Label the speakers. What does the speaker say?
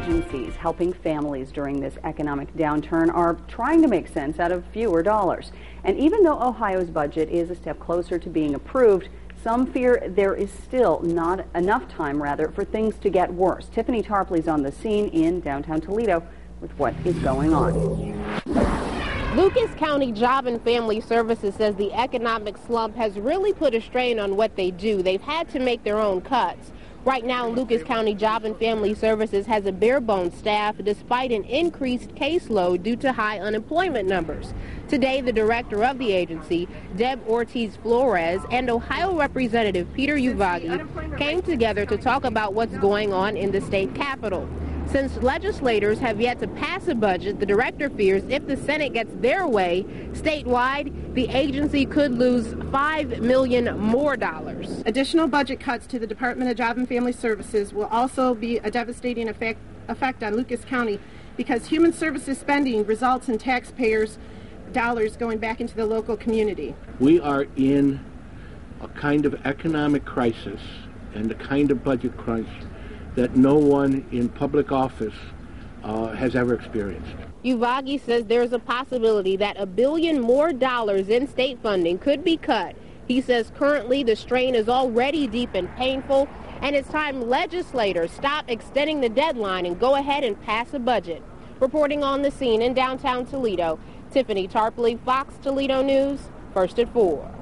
Speaker 1: agencies helping families during this economic downturn are trying to make sense out of fewer dollars. And even though Ohio's budget is a step closer to being approved, some fear there is still not enough time, rather, for things to get worse. Tiffany Tarpley's on the scene in downtown Toledo with what is going on.
Speaker 2: Lucas County Job and Family Services says the economic slump has really put a strain on what they do. They've had to make their own cuts. Right now, Lucas County Job and Family Services has a bare bones staff despite an increased caseload due to high unemployment numbers. Today, the director of the agency, Deb Ortiz Flores, and Ohio Representative Peter Ujvagi came together to talk about what's going on in the state capitol. Since legislators have yet to pass a budget, the director fears if the Senate gets their way, statewide, the agency could lose 5 million more dollars.
Speaker 3: Additional budget cuts to the Department of Job and Family Services will also be a devastating effect, effect on Lucas County because human services spending results in taxpayers' dollars going back into the local community.
Speaker 4: We are in a kind of economic crisis and a kind of budget crunch that no one in public office uh, has ever experienced.
Speaker 2: Ujvagi says there's a possibility that a billion more dollars in state funding could be cut. He says currently the strain is already deep and painful, and it's time legislators stop extending the deadline and go ahead and pass a budget. Reporting on the scene in downtown Toledo, Tiffany Tarpley, Fox Toledo News, first at 4.